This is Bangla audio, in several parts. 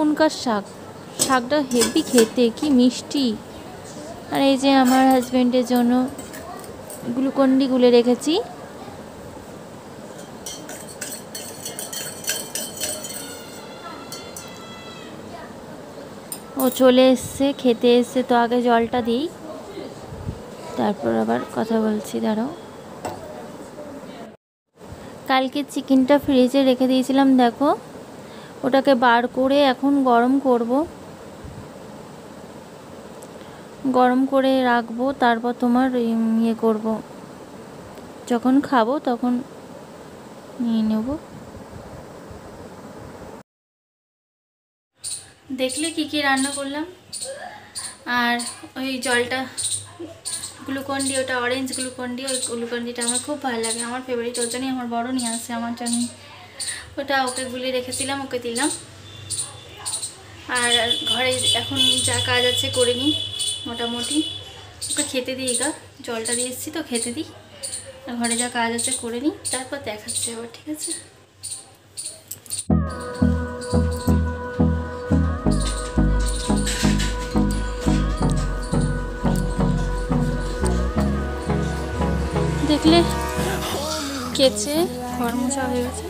এখনকার শাক? শাকটা হেভি খেতে, কি মিষ্টি। আর এই যে আমার হাজব্যান্ডের জন্য গ্লুকন্ডি গুলে রেখেছি। ও চলে এসছে, খেতে এসছে, তো আগে জলটা দিই। তারপর আবার কথা বলছি, দাঁড়াও। কালকে চিকেনটা ফ্রিজে রেখে দিয়েছিলাম, দেখো। ওটাকে বার করে এখন গরম করব। গরম করে রাখব, তারপর তোমার ইয়ে করব। যখন খাব তখন নিয়ে নেব। দেখলে কি কি রান্না করলাম? আর ওই জলটা গ্লুকন্ডি ওটা অরেঞ্জ গ্লুকন্ডি ওই গ্লুকন গ্লুকন্ডিটা আমার খুব ভালো লাগে। আমার ফেভারিট ওর জন্যই আমার বড় নিয়ে আসে, আমার জন্য ওটা ওকে গুলি রেখে দিলাম, ওকে দিলাম। আর ঘরে এখন যা কাজ আছে করে নিই, মোটামুটি। ওকে খেতে দিই গা, জলটা দিয়ে এসেছি তো, খেতে দিই। ঘরে যা কাজ আছে করে নিই, তারপর দেখাচ্ছে আবার, ঠিক আছে? দেখলে কেচে ঘর মোছা হয়ে গেছে।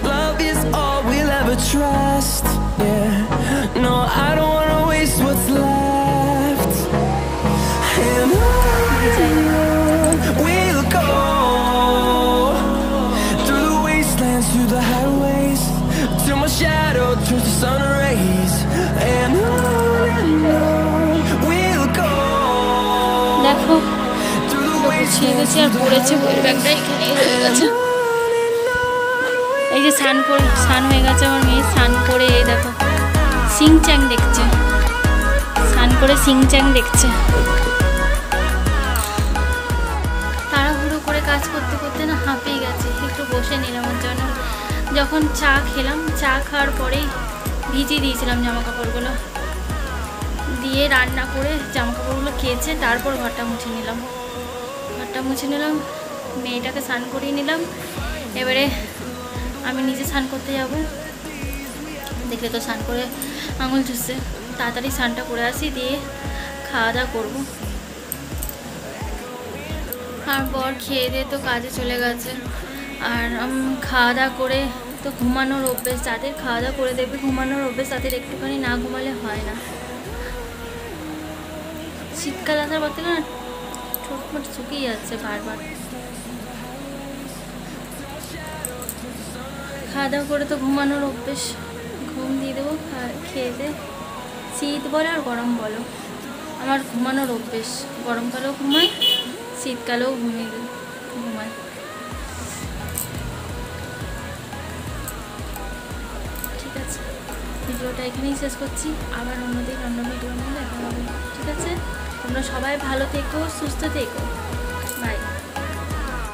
দেখো গুছিয়ে গেছে আর পড়েছে বইয়ের ব্যাগটা এখানে হয়ে গেছে। এই যে স্নান করে স্নান হয়ে গেছে আমার মেয়ে, স্নান করে এই দেখো সিং চ্যাং দেখছে। স্নান করে সিং চ্যাং দেখছে। তাড়াহুড়ো করে কাজ করতে করতে না হাঁপিয়ে গেছে, একটু বসে নিলাম ওর জন্য। যখন চা খেলাম, চা খাওয়ার পরেই ভিজিয়ে দিয়েছিলাম জামা কাপড়গুলো দিয়ে রান্না করে জামা কাপড়গুলো কেচে তারপর ঘরটা মুছে নিলাম। ঘরটা মুছে নিলাম, মেয়েটাকে স্নান করিয়ে নিলাম। এবারে আমি নিজে স্নান করতে যাব। দেখলে তো স্নান করে আঙুল চুষছে। তাড়াতাড়ি স্নানটা করে আসি, দিয়ে খাওয়া দাওয়া করব। আর বর খেয়ে দিয়ে তো কাজে চলে গেছে। আর খাওয়া দাওয়া করে তো ঘুমানোর অভ্যেস, যাদের খাওয়া দাওয়া করে দেবে, ঘুমানোর অভ্যেস, তাদের একটুখানি না ঘুমালে হয় না। শীতকাল আসার পর থেকে না ঠোঁট শুকিয়ে যাচ্ছে বারবার। খাওয়া দাওয়া করে তো ঘুমানোর অভ্যেস, ঘুম দিয়ে দেবো খেয়ে দে। শীত বলো আর গরম বলো। আমার ঘুমানোর অভ্যেস গরমকালেও ঘুমাই শীতকালেও ঘুমিয়ে ঘুমাই। ঠিক আছে, ভিডিওটা এখানেই শেষ করছি, আবার অন্যদিন তোমরা সবাই ভালো থেকো সুস্থ থেকো।